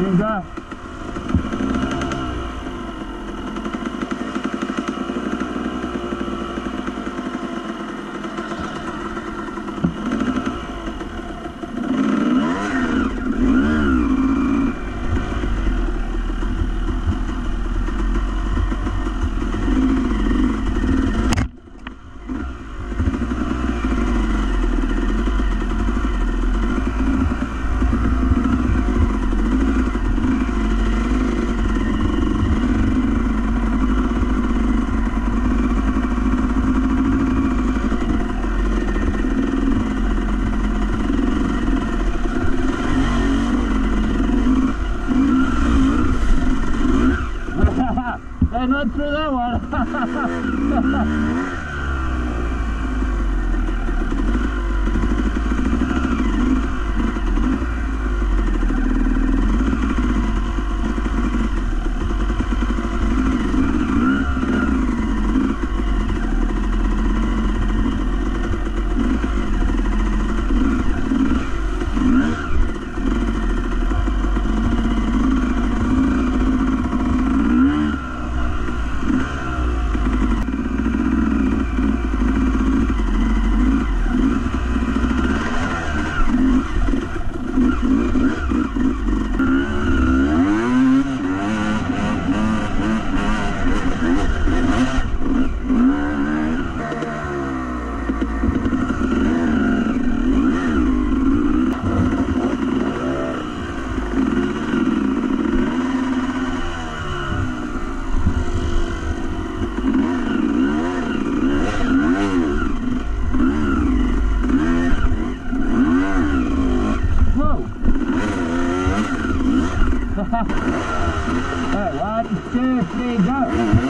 Ninja. Hey, through that one. Whoa! hey, se.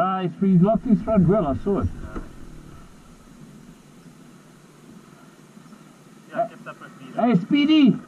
Nice, three lofty thread well, I saw it. Yeah, uh, yeah. Hey, Speedy!